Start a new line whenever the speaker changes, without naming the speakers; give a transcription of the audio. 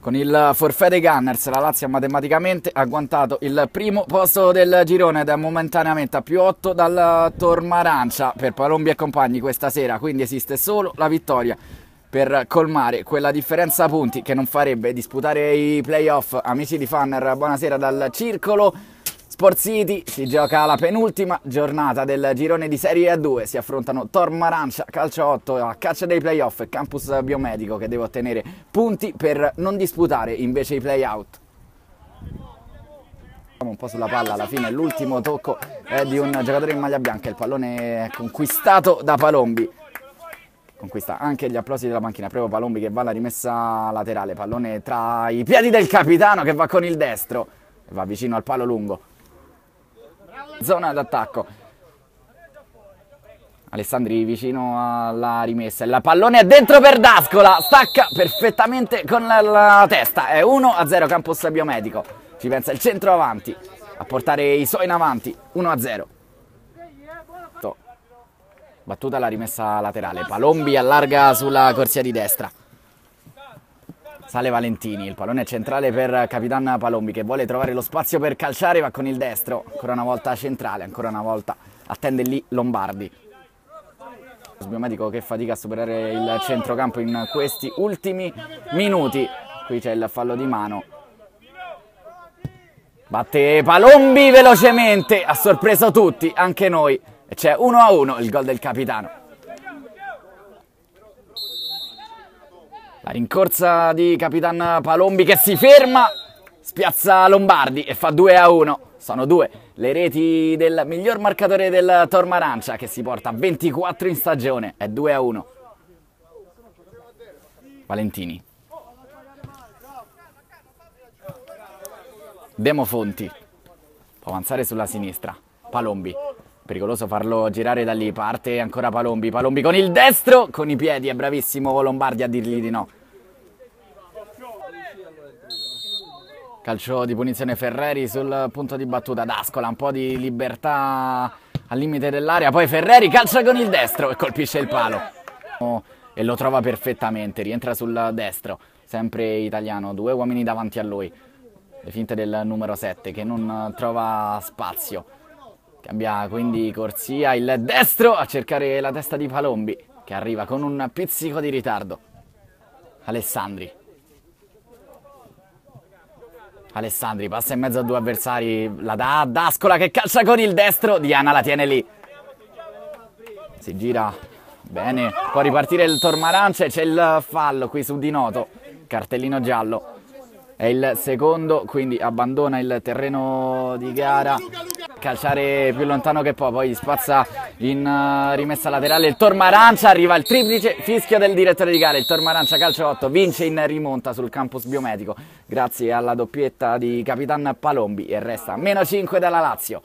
Con il forfè dei Gunners la Lazio ha matematicamente agguantato il primo posto del girone ed è momentaneamente a più 8 dal Tormarancia per Palombi e compagni questa sera, quindi esiste solo la vittoria per colmare quella differenza punti che non farebbe disputare i playoff. Amici di Fanner, buonasera dal circolo. Sport City si gioca la penultima giornata del girone di Serie A2, si affrontano Tormarancia, Calcio 8 a caccia dei playoff e Campus Biomedico che deve ottenere punti per non disputare invece i playout. Un po' sulla palla, alla fine l'ultimo tocco è di un giocatore in maglia bianca, il pallone è conquistato da Palombi. Conquista anche gli applausi della panchina, proprio Palombi che va alla rimessa laterale, pallone tra i piedi del capitano che va con il destro va vicino al palo lungo zona d'attacco. Alessandri vicino alla rimessa, il pallone è dentro per Dascola, stacca perfettamente con la, la testa, è 1-0 Campus Biomedico, ci pensa il centro avanti, a portare i suoi in avanti, 1-0. Battuta la rimessa laterale, Palombi allarga sulla corsia di destra. Sale Valentini, il pallone centrale per Capitan Palombi che vuole trovare lo spazio per calciare, va con il destro, ancora una volta centrale, ancora una volta attende lì Lombardi. Biomedico che fatica a superare il centrocampo in questi ultimi minuti, qui c'è il fallo di mano. Batte Palombi velocemente, ha sorpreso tutti, anche noi, e c'è 1-1 il gol del capitano. La rincorsa di Capitan Palombi che si ferma, spiazza Lombardi e fa 2 a 1. Sono due le reti del miglior marcatore del Tormarancia che si porta 24 in stagione. È 2 a 1. Valentini. Demo Fonti. Può avanzare sulla sinistra. Palombi. Pericoloso farlo girare da lì, parte ancora Palombi, Palombi con il destro, con i piedi, è bravissimo Lombardi a dirgli di no. Calcio di punizione Ferreri sul punto di battuta d'Ascola, un po' di libertà al limite dell'area, poi Ferreri calcia con il destro e colpisce il palo. E lo trova perfettamente, rientra sul destro, sempre italiano, due uomini davanti a lui. Le finte del numero 7 che non trova spazio. Cambia quindi corsia il destro a cercare la testa di Palombi che arriva con un pizzico di ritardo. Alessandri. Alessandri passa in mezzo a due avversari, la dà a Dascola che calcia con il destro, Diana la tiene lì. Si gira bene, può ripartire il Tormarancia e c'è il fallo qui su Di Noto, cartellino giallo. È il secondo, quindi abbandona il terreno di gara calciare più lontano che può, poi spazza in uh, rimessa laterale. Il Tormarancia, arriva il triplice fischio del direttore di gara, il Tormarancia calcio 8 vince in rimonta sul campus biomedico grazie alla doppietta di Capitan Palombi e resta meno 5 dalla Lazio.